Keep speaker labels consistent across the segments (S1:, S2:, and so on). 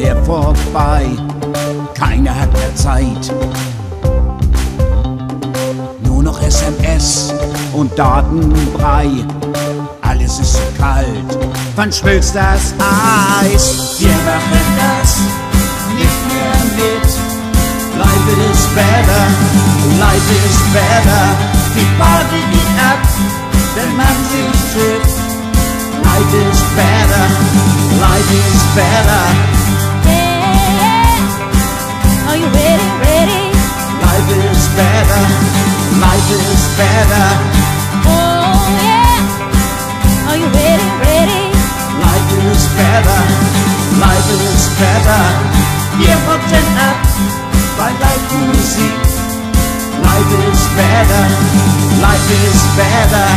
S1: mehr vorbei. Keiner hat mehr Zeit. Nur noch SMS und Datenbrei. Alles ist so kalt, wann schmilzt das Eis? Wir machen das nicht mehr mit. Life is better, life is better. Die Party geht ab, wenn man sich trifft. Life is better, life is better.
S2: Yeah. Are you ready, ready?
S1: Life is better, life is better.
S2: Oh yeah. Are you ready, ready?
S1: Life is better, life is better. Ab bei Live-Musik. Life is better, life is better.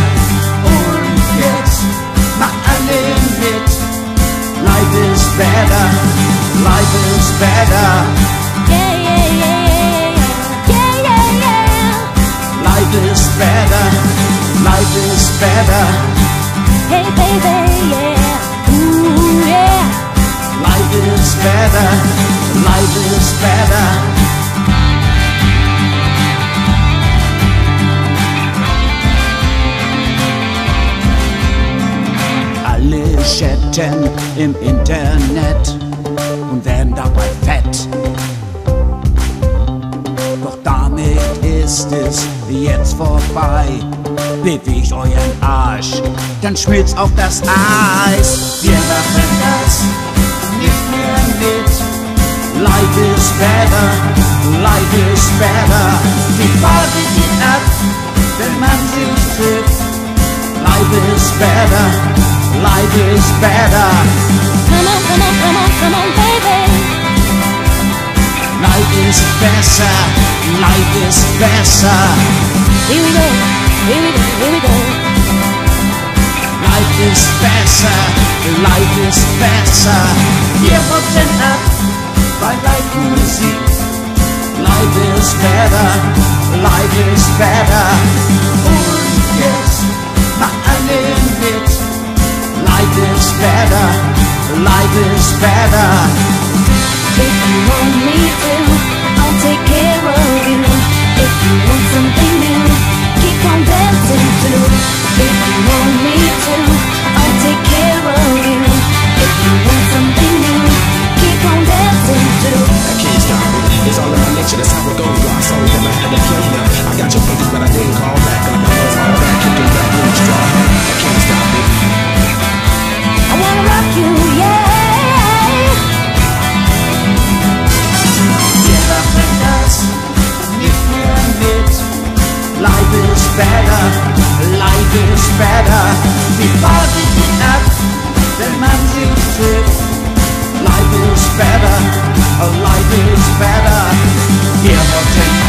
S1: Is better.
S2: Hey baby, yeah. Ooh yeah.
S1: Life is better, life is better. Alle chatten im Internet und werden dabei fett. Ist es jetzt vorbei. Bewegt euren Arsch, dann schmilzt auch das Eis. Wir machen das nicht mehr mit. Life is better, life is better. Die Party geht ab, wenn man sich trifft. Life is better, life is better.
S2: Come on, come on, come on, come on, baby.
S1: Life is besser, life is besser.
S2: Here we go, here we go, here we go.
S1: Life is besser, life is besser. Wir rocken ab bei Live-Musik. Life is better, life is better. Und jetzt macht alle mit. Life is better, life is better.
S2: If you want me
S1: better, life is better. Before the up the mountain trip, life is better, life is better.
S2: Here,
S1: take